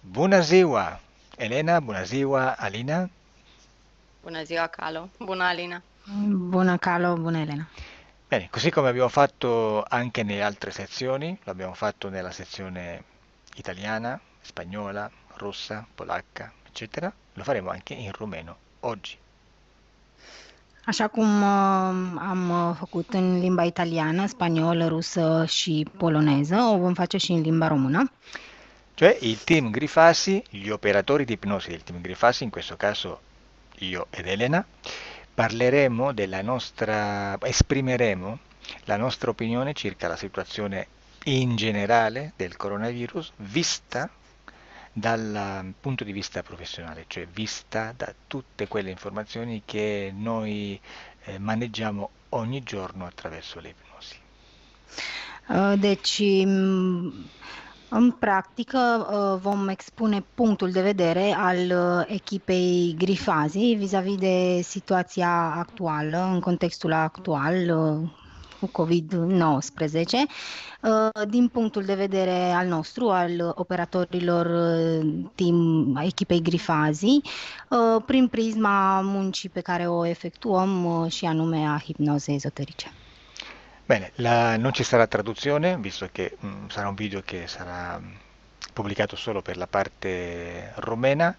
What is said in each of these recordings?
Bună ziua, Elena, bună ziua, Alina. Bună ziua, Calo. Bună, Alina. Bună Carlo, bună Elena. Bene, così come abbiamo fatto anche nelle altre sezioni, lo abbiamo fatto nella sezione italiana, spagnola, russa, polacca, eccetera, lo faremo anche in rumeno oggi. Așa cum uh, am uh, făcut în limba italiană, spaniolă, rusă și poloneză, o vom face și în limba română. Cioè il team Grifasi, gli operatori di ipnosi del team Grifasi, in questo caso io ed Elena, parleremo della nostra, esprimeremo la nostra opinione circa la situazione in generale del coronavirus vista dal punto di vista professionale, cioè vista da tutte quelle informazioni che noi eh, maneggiamo ogni giorno attraverso l'ipnosi. Uh, Deci, m, în practică, uh, vom expune punctul de vedere al uh, echipei Grifazi vis-a-vis de situația actuală, în contextul actual uh, cu COVID-19, uh, din punctul de vedere al nostru, al operatorilor uh, team a echipei Grifazi, uh, prin prisma muncii pe care o efectuăm uh, și anume a hipnozei ezoterice. Bene, la- non ci sarà traduzione, visto che mm, sarà un video che sarà mm, pubblicato solo per la parte romena.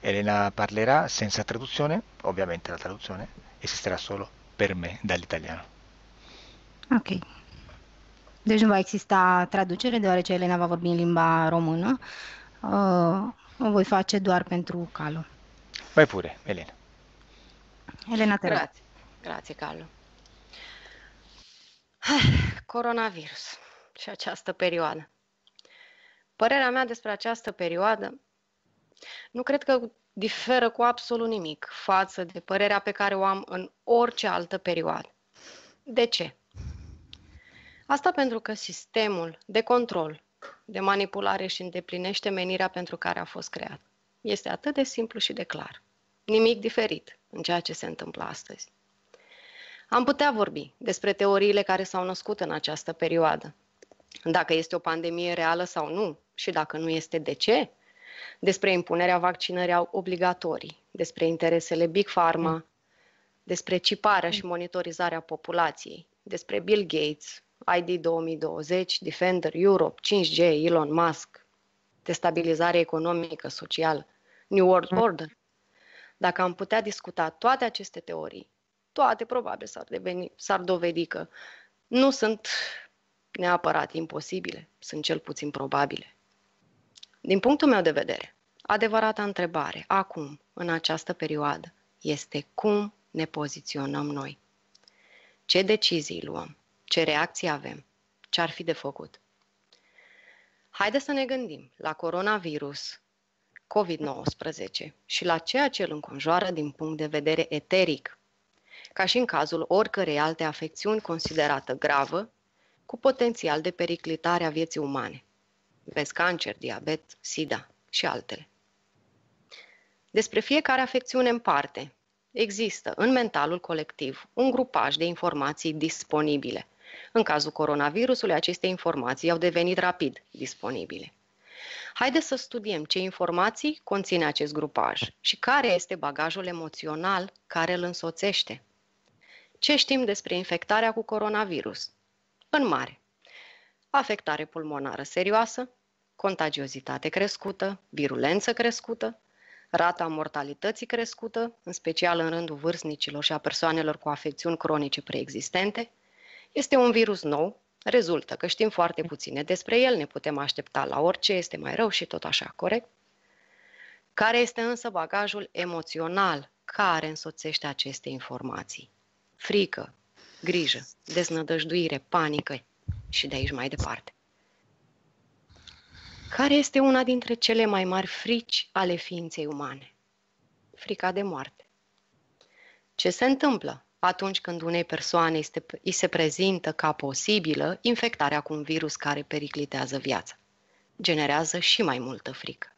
Elena parlerà senza traduzione, ovviamente la traduzione esisterà solo per me dall'italiano. Ok. Deci nu va exista traducere, deoarece Elena va vorbi în limba română. Uh, o voi face doar pentru Calo. Vai pure, Elena. Elena, te. Grazie. Grazie, Calo. Ah, Coronavirus și această perioadă. Părerea mea despre această perioadă nu cred că diferă cu absolut nimic față de părerea pe care o am în orice altă perioadă. De ce? Asta pentru că sistemul de control, de manipulare și îndeplinește menirea pentru care a fost creat. Este atât de simplu și de clar. Nimic diferit în ceea ce se întâmplă astăzi. Am putea vorbi despre teoriile care s-au născut în această perioadă. Dacă este o pandemie reală sau nu? Și dacă nu este de ce, despre impunerea vaccinării obligatorii, despre interesele Big Pharma, despre ciparea și monitorizarea populației, despre Bill Gates, ID 2020, Defender Europe, 5G, Elon Musk, destabilizare economică, socială, New World Order. Dacă am putea discuta toate aceste teorii, toate probabil s-ar, deveni, s-ar dovedi că nu sunt neapărat imposibile, sunt cel puțin probabile. Din punctul meu de vedere, adevărata întrebare acum, în această perioadă, este cum ne poziționăm noi. Ce decizii luăm? Ce reacții avem? Ce ar fi de făcut? Haideți să ne gândim la coronavirus, COVID-19 și la ceea ce îl înconjoară din punct de vedere eteric, ca și în cazul oricărei alte afecțiuni considerată gravă, cu potențial de periclitare a vieții umane. Vezi cancer, diabet, sida și altele. Despre fiecare afecțiune în parte, există în mentalul colectiv un grupaj de informații disponibile. În cazul coronavirusului, aceste informații au devenit rapid disponibile. Haideți să studiem ce informații conține acest grupaj și care este bagajul emoțional care îl însoțește. Ce știm despre infectarea cu coronavirus? În mare. Afectare pulmonară serioasă, contagiozitate crescută, virulență crescută, rata mortalității crescută, în special în rândul vârstnicilor și a persoanelor cu afecțiuni cronice preexistente. Este un virus nou, rezultă că știm foarte puține despre el, ne putem aștepta la orice, este mai rău și tot așa, corect? Care este însă bagajul emoțional care însoțește aceste informații? Frică, grijă, deznădăjduire, panică și de aici mai departe. Care este una dintre cele mai mari frici ale ființei umane? Frica de moarte. Ce se întâmplă atunci când unei persoane este, îi se prezintă ca posibilă infectarea cu un virus care periclitează viața? Generează și mai multă frică.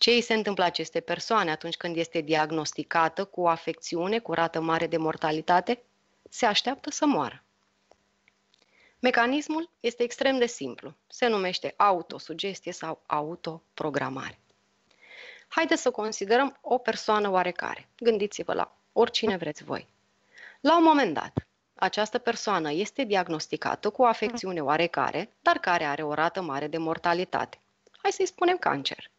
Ce îi se întâmplă aceste persoane atunci când este diagnosticată cu o afecțiune cu rată mare de mortalitate? Se așteaptă să moară. Mecanismul este extrem de simplu. Se numește autosugestie sau autoprogramare. Haideți să considerăm o persoană oarecare. Gândiți-vă la oricine vreți voi. La un moment dat, această persoană este diagnosticată cu o afecțiune oarecare, dar care are o rată mare de mortalitate. Hai să-i spunem cancer.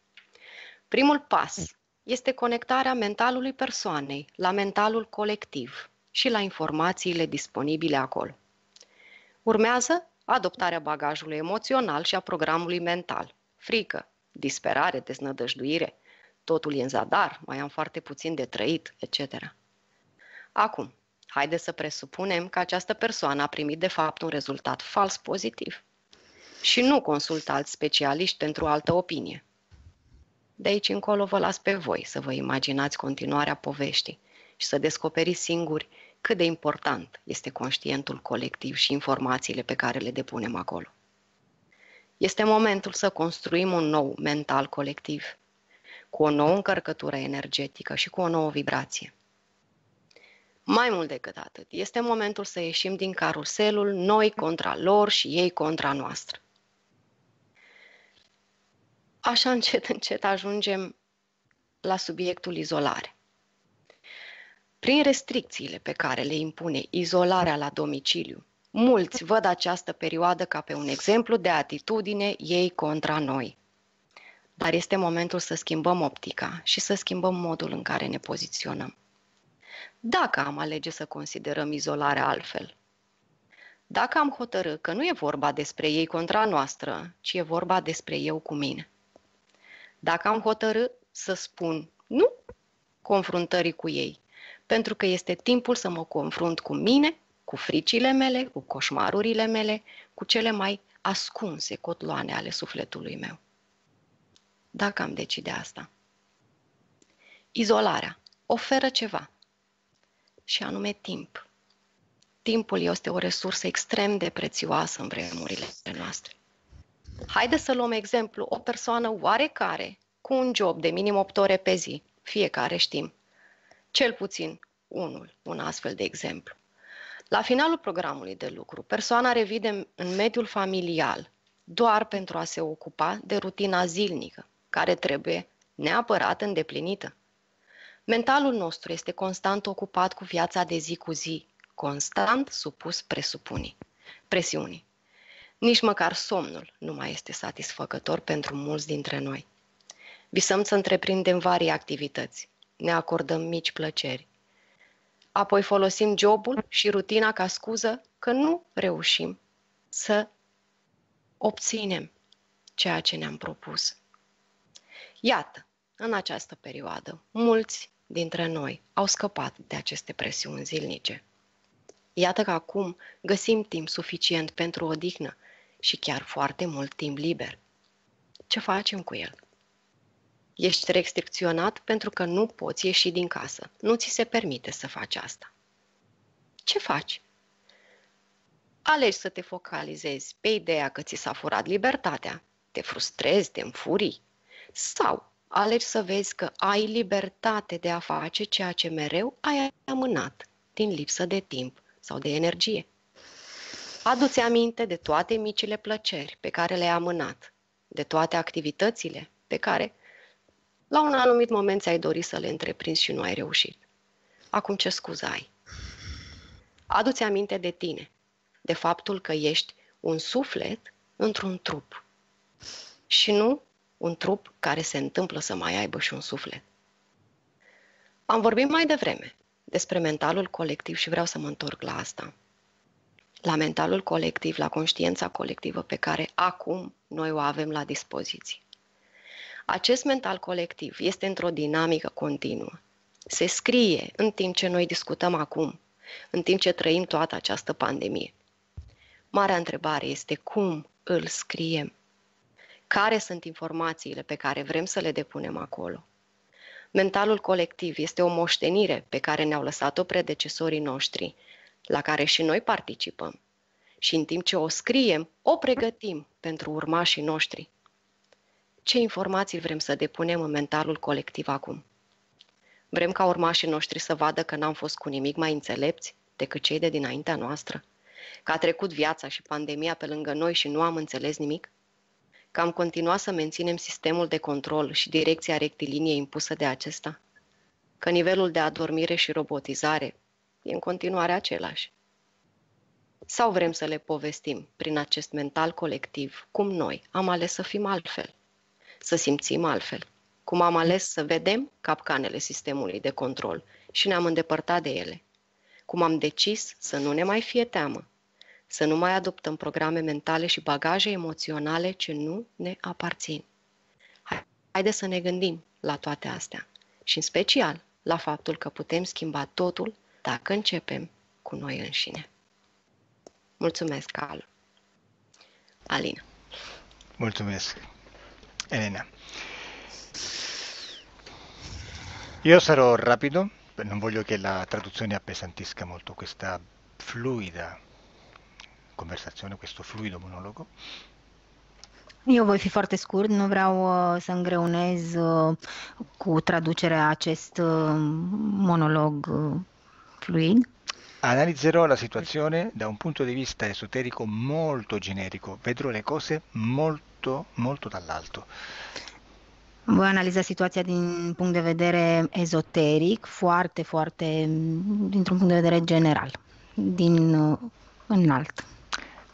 Primul pas este conectarea mentalului persoanei la mentalul colectiv și la informațiile disponibile acolo. Urmează adoptarea bagajului emoțional și a programului mental. Frică, disperare, deznădăjduire, totul e în zadar, mai am foarte puțin de trăit, etc. Acum, haideți să presupunem că această persoană a primit de fapt un rezultat fals pozitiv și nu consultați specialiști pentru altă opinie. De aici încolo vă las pe voi să vă imaginați continuarea poveștii și să descoperiți singuri cât de important este conștientul colectiv și informațiile pe care le depunem acolo. Este momentul să construim un nou mental colectiv, cu o nouă încărcătură energetică și cu o nouă vibrație. Mai mult decât atât, este momentul să ieșim din caruselul noi contra lor și ei contra noastră. Așa încet, încet ajungem la subiectul izolare. Prin restricțiile pe care le impune izolarea la domiciliu, mulți văd această perioadă ca pe un exemplu de atitudine ei contra noi. Dar este momentul să schimbăm optica și să schimbăm modul în care ne poziționăm. Dacă am alege să considerăm izolarea altfel, dacă am hotărât că nu e vorba despre ei contra noastră, ci e vorba despre eu cu mine. Dacă am hotărât să spun nu confruntării cu ei, pentru că este timpul să mă confrunt cu mine, cu fricile mele, cu coșmarurile mele, cu cele mai ascunse cotloane ale sufletului meu. Dacă am decide asta. Izolarea oferă ceva, și anume timp. Timpul este o resursă extrem de prețioasă în vremurile noastre. Haideți să luăm exemplu o persoană oarecare cu un job de minim 8 ore pe zi. Fiecare știm. Cel puțin unul, un astfel de exemplu. La finalul programului de lucru, persoana revide în mediul familial doar pentru a se ocupa de rutina zilnică, care trebuie neapărat îndeplinită. Mentalul nostru este constant ocupat cu viața de zi cu zi, constant supus presupunii, presiunii. Nici măcar somnul nu mai este satisfăcător pentru mulți dintre noi. Visăm să întreprindem vari activități, ne acordăm mici plăceri. Apoi folosim jobul și rutina ca scuză că nu reușim să obținem ceea ce ne-am propus. Iată, în această perioadă, mulți dintre noi au scăpat de aceste presiuni zilnice. Iată că acum găsim timp suficient pentru odihnă și chiar foarte mult timp liber. Ce facem cu el? Ești restricționat pentru că nu poți ieși din casă. Nu ți se permite să faci asta. Ce faci? Alegi să te focalizezi pe ideea că ți s-a furat libertatea, te frustrezi, te înfurii, sau alegi să vezi că ai libertate de a face ceea ce mereu ai amânat din lipsă de timp sau de energie. Adu-ți aminte de toate micile plăceri pe care le-ai amânat, de toate activitățile pe care la un anumit moment ți-ai dorit să le întreprinzi și nu ai reușit. Acum ce scuză ai? Adu-ți aminte de tine, de faptul că ești un suflet într-un trup și nu un trup care se întâmplă să mai aibă și un suflet. Am vorbit mai devreme despre mentalul colectiv și vreau să mă întorc la asta. La mentalul colectiv, la conștiința colectivă pe care acum noi o avem la dispoziție. Acest mental colectiv este într-o dinamică continuă. Se scrie în timp ce noi discutăm acum, în timp ce trăim toată această pandemie. Marea întrebare este cum îl scriem care sunt informațiile pe care vrem să le depunem acolo. Mentalul colectiv este o moștenire pe care ne-au lăsat-o predecesorii noștri, la care și noi participăm. Și în timp ce o scriem, o pregătim pentru urmașii noștri. Ce informații vrem să depunem în mentalul colectiv acum? Vrem ca urmașii noștri să vadă că n-am fost cu nimic mai înțelepți decât cei de dinaintea noastră? Că a trecut viața și pandemia pe lângă noi și nu am înțeles nimic? Că am continuat să menținem sistemul de control și direcția rectilinie impusă de acesta? Că nivelul de adormire și robotizare e în continuare același? Sau vrem să le povestim prin acest mental colectiv cum noi am ales să fim altfel, să simțim altfel, cum am ales să vedem capcanele sistemului de control și ne-am îndepărtat de ele, cum am decis să nu ne mai fie teamă, să nu mai adoptăm programe mentale și bagaje emoționale ce nu ne aparțin. Haideți să ne gândim la toate astea și în special la faptul că putem schimba totul dacă începem cu noi înșine. Mulțumesc, Al. Alina. Mulțumesc, Elena. Io sarò rapido, non voglio che la traduzione appesantisca molto questa fluida conversazione, questo fluido monologo. Eu voi fi foarte scurt, nu vreau uh, să îngreunez uh, cu traducerea acest uh, monolog fluid. Analizzerò la situazione da un punto di vista esoterico molto generico, vedrò le cose molto, molto dall'alto. Voi analiza situația din punct de vedere ezoteric, foarte, foarte, dintr-un punct de vedere general, din uh, înalt.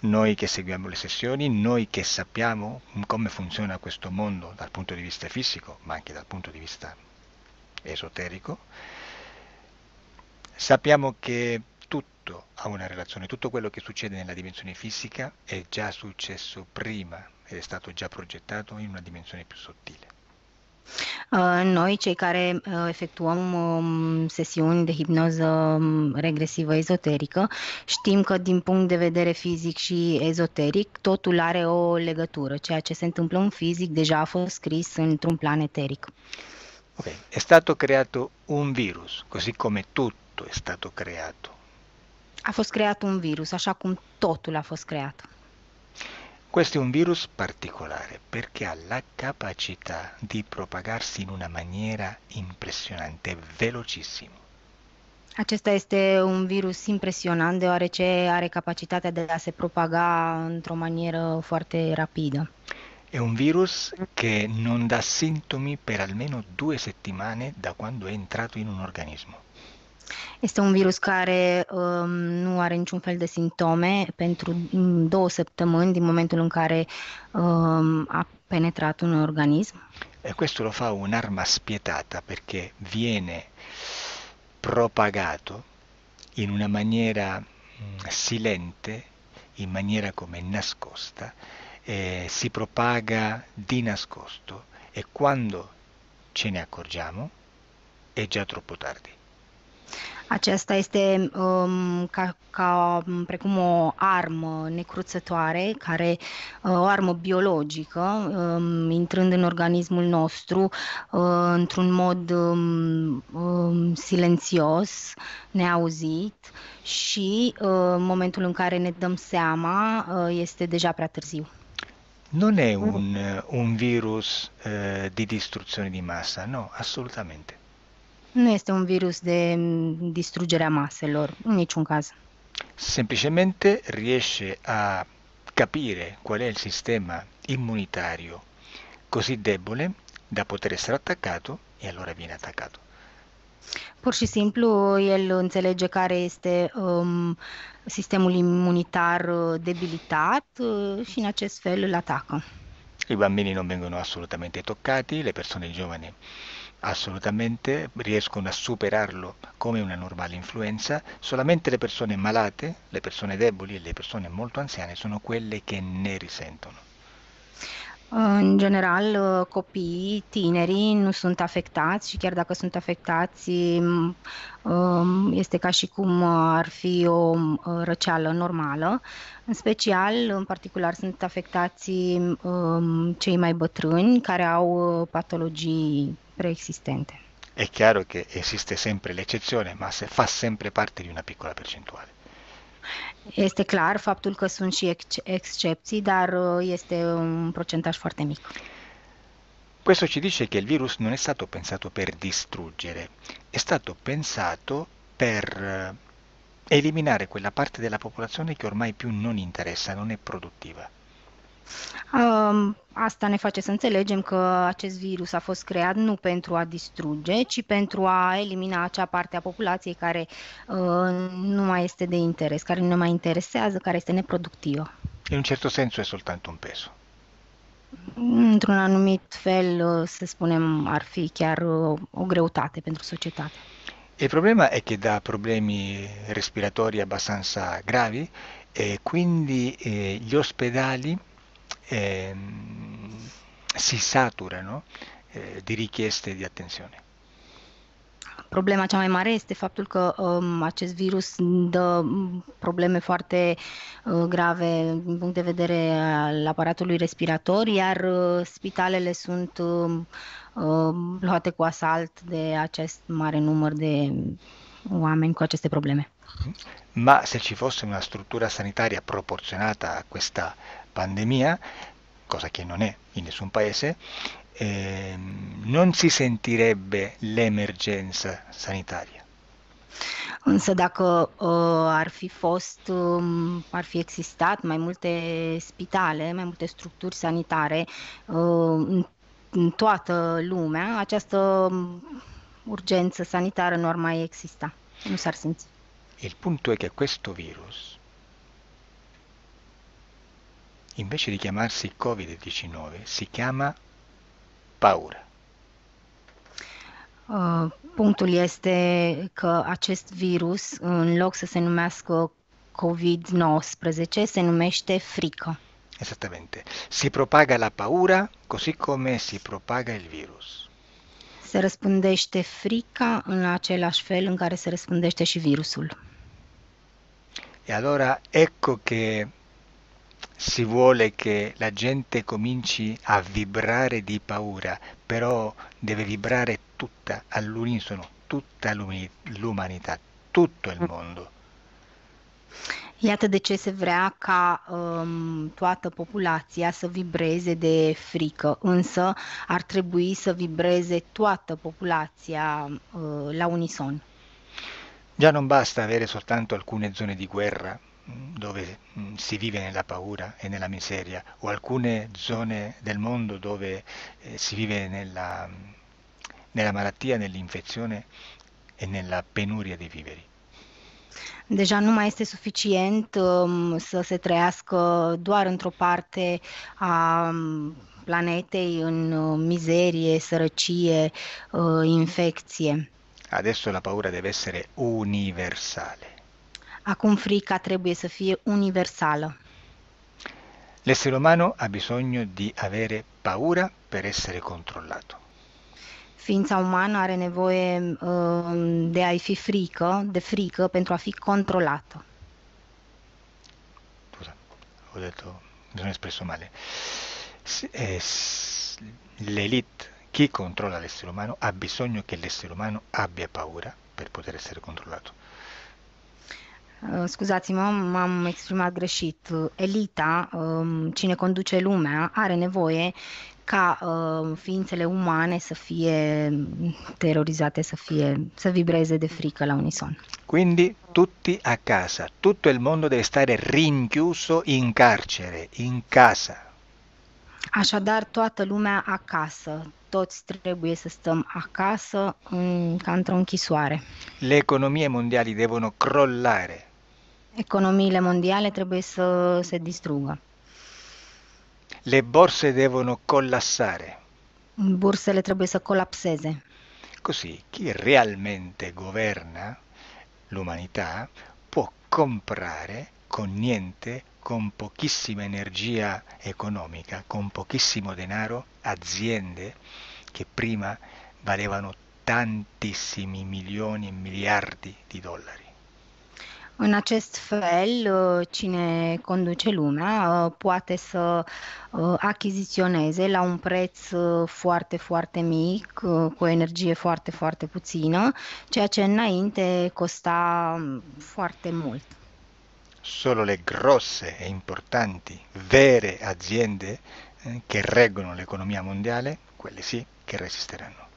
Noi che seguiamo le sessioni, noi che sappiamo come funziona questo mondo dal punto di vista fisico, ma anche dal punto di vista esoterico, sappiamo che tutto ha una relazione, tutto quello che succede nella dimensione fisica è già successo prima ed è stato già progettato in una dimensione più sottile. Uh, Noi, cei care uh, efectuăm um, sesiuni de hipnoză um, regresivă ezoterică, știm că din punct de vedere fizic și ezoteric, totul are o legătură. Ceea ce se întâmplă în fizic deja a fost scris într-un plan eteric. Ok, è stato creato un virus, così come tutto è stato creato. A fost creat un virus, așa cum totul a fost creat. Questo è un virus particolare perché ha la capacità di propagarsi in una maniera impressionante, velocissimo. Acesta este un virus impresionant deoarece are capacitatea de a se propaga într-o manieră foarte rapidă. È un virus che non dà sintomi per almeno due settimane da quando è entrato in un organismo. Este un virus care um, nu are niciun fel de simptome pentru mm, două săptămâni din momentul în care um, a penetrat un organism. E questo lo fa un'arma spietata perché viene propagato in una maniera mm, silente, in maniera come nascosta, eh, si propaga di nascosto e quando ce ne accorgiamo è già troppo tardi. Aceasta este um, ca, ca um, precum o armă necruțătoare, care, uh, o armă biologică, um, intrând în organismul nostru uh, într-un mod um, um, silențios, neauzit și uh, în momentul în care ne dăm seama uh, este deja prea târziu. Non è un, eh, un virus eh, di distruzione di massa, no, assolutamente. Nu este un virus de mm, distrugere a maselor, în niciun caz. Semplicemente riesce a capire qual è il sistema immunitario così debole da poter essere attaccato e allora viene attaccato. Pur și simplu, el înțelege care este um, sistemul imunitar uh, debilitat uh, și în acest fel îl atacă. I bambini non vengono assolutamente toccati, le persone giovani assolutamente riescono a superarlo come una normale influenza, solamente le persone malate, le persone deboli e le persone molto anziane sono quelle che ne risentono. În general, uh, copiii, tinerii nu sunt afectați și chiar dacă sunt afectați, m, um, este ca și cum ar fi o uh, răceală normală. În special, în particular, sunt afectați um, cei mai bătrâni care au uh, patologii preesistente. È chiaro che esiste sempre l'eccezione, ma se fa sempre parte di una piccola percentuale. Este clar faptul că sunt și ex- excepții, dar uh, este un procentaj foarte mic. Questo ci dice che il virus non è stato pensato per distruggere, è stato pensato per eh, eliminare quella parte della popolazione che ormai più non interessa, non è produttivă. Um, asta ne face să înțelegem că acest virus a fost creat nu pentru a distruge, ci pentru a elimina acea parte a populației care uh, nu mai este de interes, care nu ne mai interesează, care este neproductivă. In un certo senso è soltanto un peso. Într-un anumit fel, uh, să spunem, ar fi chiar uh, o greutate pentru societate. Il problema è che dà problemi respiratori abbastanza gravi e quindi eh, gli ospedali eh, si saturano eh, di richieste di attenzione. Problema cea mai mare este faptul că um, acest virus dă probleme foarte uh, grave din punct de vedere al aparatului respirator, iar uh, spitalele sunt uh, luate cu asalt de acest mare număr de oameni cu aceste probleme. Ma se ci fosse una struttura sanitaria proporzionata a questa pandemia, cosa che non è in nessun paese, eh, non si sentirebbe l'emergenza sanitaria. Însă dacă uh, ar fi fost, um, ar fi existat mai multe spitale, mai multe structuri sanitare uh, în, în toată lumea, această urgență sanitară nu ar mai exista, nu s-ar simți. Il punto è che questo virus invece di chiamarsi Covid-19 si chiama paura. Uh, punctul este că acest virus, în loc să se numească COVID-19, se numește frică. Esattamente. Si propaga la paura così come si propaga il virus. Se răspândește frica în același fel în care se răspândește și virusul. E allora ecco che si vuole che la gente cominci a vibrare di paura, però deve vibrare tutta all'unisono, tutta l'umanità, tutto il mondo. Iată de ce se vrea ca um, toată populația să vibreze de frică, însă ar trebui să vibreze toată popolația uh, la unison. Già non basta avere soltanto alcune zone di guerra, dove mm, si vive nella paura e nella miseria o alcune zone del mondo dove eh, si vive nella, mm, nella malattia, nell'infezione e nella penuria dei viveri. Deja nu mai este suficient um, să se trăiască doar într-o parte a planetei în mizerie, sărăcie, uh, infecție. Adesso la paura deve essere universale. Acum frica trebuie să fie universală. L'essere umano ha bisogno di avere paura per essere controllato. Ființa umană are nevoie uh, de a-i fi frică, de frică pentru a fi controlată. Scusa, ho detto, mi sono espresso male. Eh, l'elite, chi controlla l'essere umano, ha bisogno che l'essere umano abbia paura per poter essere controllato. Uh, scuzați-mă, m-am exprimat greșit. Elita, um, cine conduce lumea, are nevoie ca uh, ființele umane să fie terorizate, să, fie, să vibreze de frică la unison. Quindi tutti a casa, tutto il mondo deve stare rinchiuso in carcere, in casa. Așadar, toată lumea acasă, toți trebuie să stăm acasă în, ca într-o închisoare. Le economie mondiali devono crollare. Economiile mondiale trebuie să se distrugă. Le borse devono collassare. Bursele trebuie să colapseze. Così chi realmente governa l'umanità può comprare con niente, con pochissima energia economica, con pochissimo denaro, aziende che prima valevano tantissimi milioni e miliardi di dollari. În acest fel, uh, cine conduce lumea uh, poate să uh, achiziționeze la un preț foarte, foarte mic, cu o energie foarte, foarte puțină, ceea ce înainte costa um, foarte mult. Solo le grosse e importanti, vere aziende eh, che reggono l'economia mondiale, quelle sì, che resisteranno.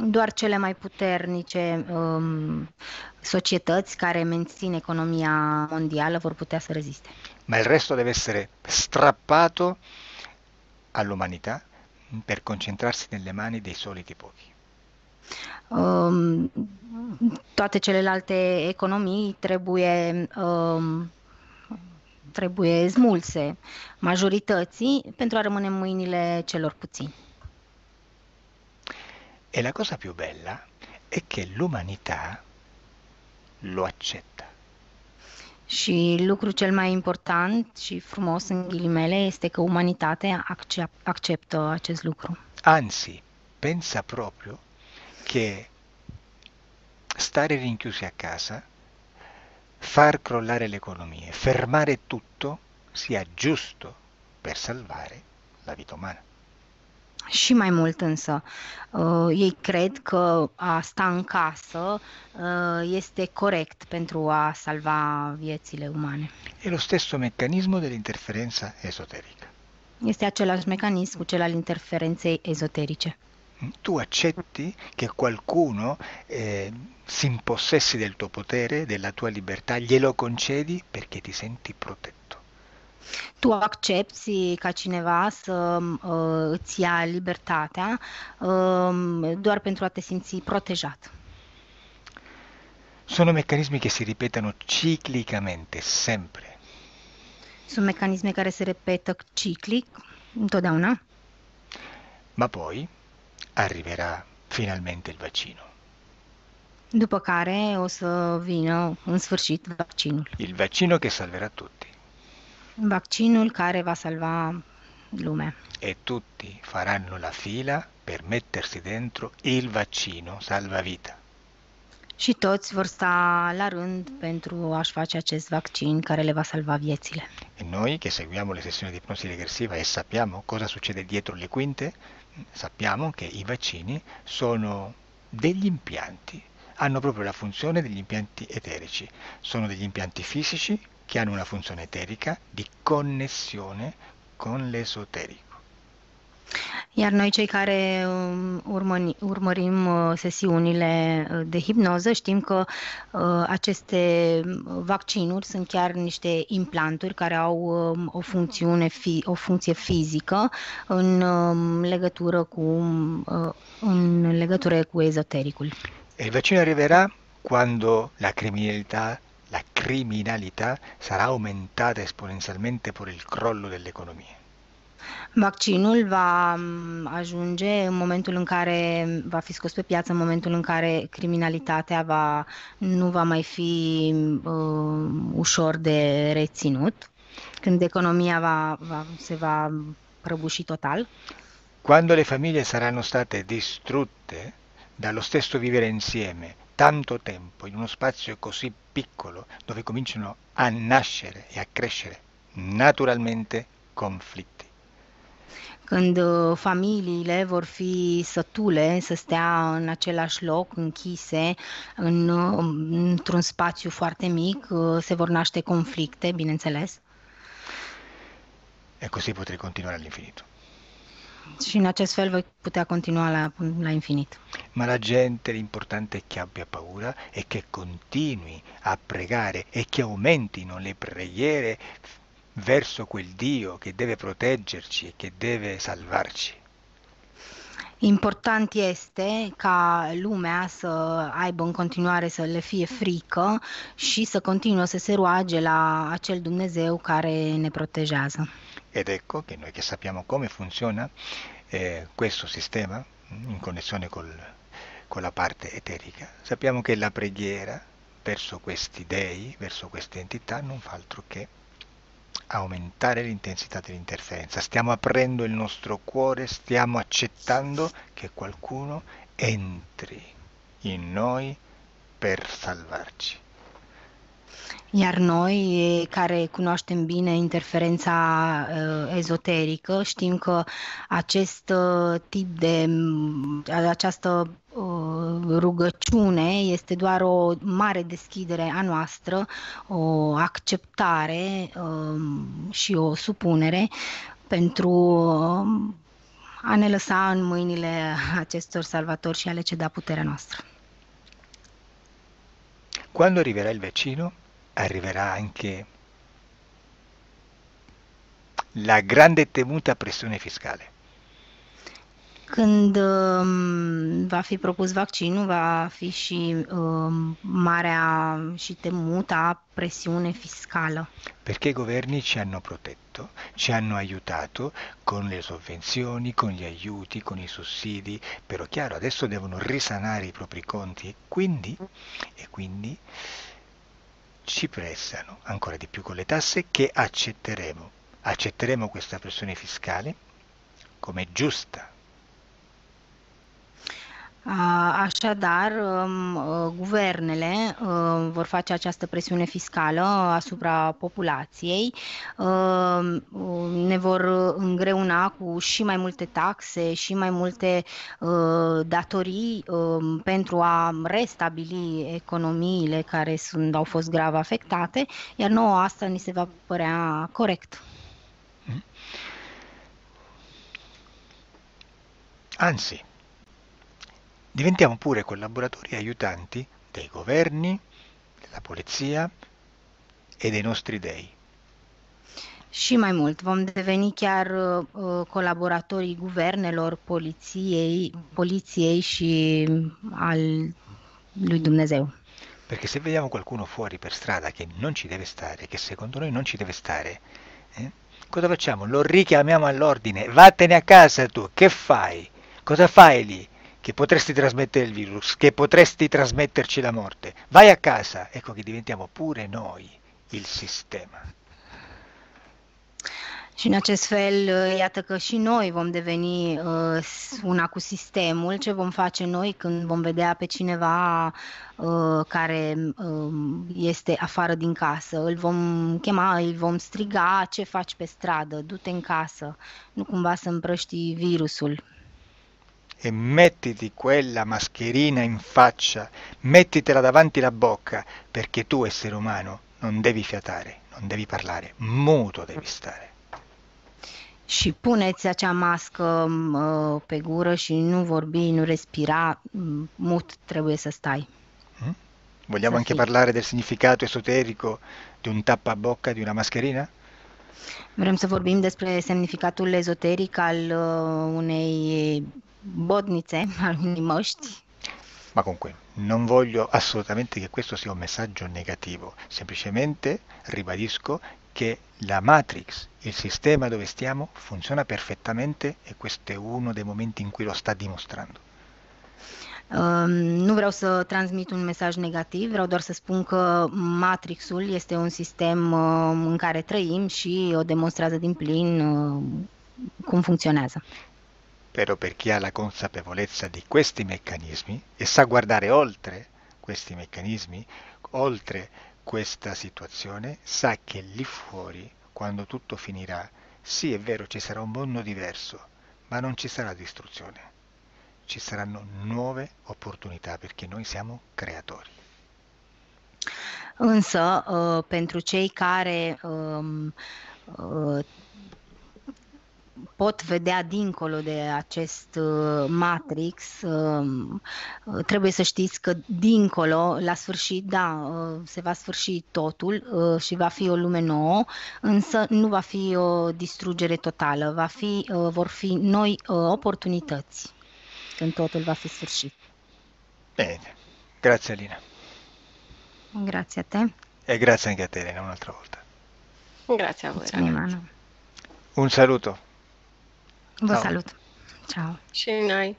Doar cele mai puternice um, societăți care mențin economia mondială vor putea să reziste. Ma il resto deve essere strappato all'umanità per concentrarsi nelle mani dei soliti pochi. Um, toate celelalte economii trebuie um, trebuie smulse majorității pentru a rămâne în mâinile celor puțini. E la cosa più bella è che l'umanità lo accetta. Și lucru cel mai important și frumos în ghilimele este că umanitatea acceptă acest lucru. Anzi, pensa proprio che stare rinchiusi a casa, far crollare le economie, fermare tutto sia giusto per salvare la vita umana. Și mai mult însă, uh, ei cred că a sta în casă uh, este corect pentru a salva viețile umane. È lo stesso meccanismo dell'interferenza esoterica. Este același mecanism cu cel al interferenței ezoterice. Tu accetti che qualcuno eh, si impossessi del tuo potere, della tua libertà, glielo concedi perché ti senti protetto. Tu accepti ca cineva să uh, îți ia libertatea uh, doar pentru a te simți protejat. Sono meccanismi che si ripetono ciclicamente, sempre. Sunt mecanisme care se repetă ciclic, întotdeauna. Ma poi arriverà finalmente il vaccino. După care o să vină în sfârșit vaccinul. Il vaccino che salverà tutti. Vaccinul care va salva lumea. E tutti faranno la fila per mettersi dentro il vaccino salvavita. Și toți vor sta la rând pentru a-și face acest vaccin care le va salva viețile. E noi che seguiamo le sessioni di ipnosi regressiva e sappiamo cosa succede dietro le quinte, sappiamo che i vaccini sono degli impianti, hanno proprio la funzione degli impianti eterici, sono degli impianti fisici che hanno una funzione eterica di connessione con l'esoterico. Iar noi cei care um, urmări, urmărim uh, sesiunile uh, de hipnoză știm că uh, aceste vaccinuri sunt chiar niște implanturi care au um, o, funcțiune fi, o funcție fizică în um, legătură cu, în legătură cu ezotericul. Il vaccino arriverà quando la criminalità la criminalità sarà aumentata esponenzialmente per il crollo delle economie. Vaccinul va mm, ajunge în momentul în care va fi scos pe piață, în momentul în care criminalitatea va, nu va mai fi uh, ușor de reținut, când economia va, va, se va prăbuși total. Quando le famiglie saranno state distrutte dallo stesso vivere insieme tanto tempo in uno spazio così piccolo dove cominciano a nascere e a crescere naturalmente conflitti. Când familiile vor fi sătule să stea în același loc, închise, în, într-un spațiu foarte mic, se vor naște conflicte, bineînțeles. E così potrei continuare all'infinito. Și în acest fel voi putea continua la, la infinit. Ma la gente l'importante è che abbia paura e che continui a pregare e che aumentino le preghiere verso quel Dio che deve proteggerci e che deve salvarci. Important este ca lumea să aibă în continuare să le fie frică și să continue să se roage la acel Dumnezeu care ne protejează. Ed ecco che noi che sappiamo come funziona eh, questo sistema in connessione col, con la parte eterica, sappiamo che la preghiera verso questi dei, verso queste entità, non fa altro che aumentare l'intensità dell'interferenza. Stiamo aprendo il nostro cuore, stiamo accettando che qualcuno entri in noi per salvarci. Iar noi, care cunoaștem bine interferența uh, ezoterică, știm că acest uh, tip de această uh, rugăciune este doar o mare deschidere a noastră, o acceptare um, și o supunere pentru a ne lăsa în mâinile acestor salvatori și a le ceda puterea noastră. Quando arriverà il vaccino, arriverà anche la grande temuta pressione fiscale. Când um, va fi propus vaccinul, va fi și um, marea și temuta pressione fiscală. Perché i governi ci hanno protetto, ci hanno aiutato con le sovvenzioni, con gli aiuti, con i sussidi, però chiaro, adesso devono risanare i propri conti e quindi, e quindi ci pressano ancora di più con le tasse che accetteremo. Accetteremo questa pressione fiscale come giusta, Așadar, guvernele vor face această presiune fiscală asupra populației, ne vor îngreuna cu și mai multe taxe și mai multe datorii pentru a restabili economiile care sunt, au fost grav afectate, iar nouă asta ni se va părea corect. Anzi, diventiamo pure collaboratori e aiutanti dei governi, della polizia e dei nostri dei. Și mai mult, vom deveni chiar uh, colaboratorii guvernelor, poliției, poliției și al lui Dumnezeu. Perché se vediamo qualcuno fuori per strada che non ci deve stare, che secondo noi non ci deve stare, eh, cosa facciamo? Lo richiamiamo all'ordine, vattene a casa tu, che fai? Cosa fai lì? Che potresti trasmettere il virus, che potresti trasmetterci la morte. Vai a casa, ecco che diventiamo pure noi il sistema. Și în acest fel, iată că și noi vom deveni uh, una cu sistemul. Ce vom face noi când vom vedea pe cineva uh, care uh, este afară din casă? Îl vom chema, îl vom striga, ce faci pe stradă? Du-te în casă, nu cumva să împrăști virusul e mettiti quella mascherina in faccia, mettitela davanti la bocca, perché tu, essere umano, non devi fiatare, non devi parlare, muto devi stare. Și puneți acea mască pe gură și nu vorbi, nu respira, mut trebuie să stai. Mm? Vogliamo anche parlare del significato esoterico di un tappabocca, di una mascherina? Vrem să vorbim despre semnificatul ezoteric al uh, unei bodnițe, alcuni măști. Ma comunque, non voglio assolutamente che questo sia un messaggio negativo, semplicemente ribadisco che la Matrix, il sistema dove stiamo, funziona perfettamente e questo è uno dei momenti in cui lo sta dimostrando. Uh, nu vreau să transmit un mesaj negativ, vreau doar să spun că Matrixul este un sistem uh, în care trăim și o demonstrează din plin uh, cum funcționează. Però per chi ha la consapevolezza di questi meccanismi e sa guardare oltre questi meccanismi, oltre questa situazione, sa che lì fuori, quando tutto finirà, sì è vero ci sarà un mondo diverso, ma non ci sarà distruzione, ci saranno nuove opportunità perché noi siamo creatori. Însă, uh, pentru cei care um, uh, pot vedea dincolo de acest uh, matrix, um, uh, trebuie să știți că dincolo, la sfârșit, da, uh, se va sfârși totul și va fi o lume nouă, însă nu va fi o distrugere totală, va fi, vor fi noi oportunități când totul va fi sfârșit. Bene, grazie Alina. Grazie a te. E grazie anche a te Elena un'altra volta. Grazie a voi. Un saluto. Vos salud. Chao. Chao.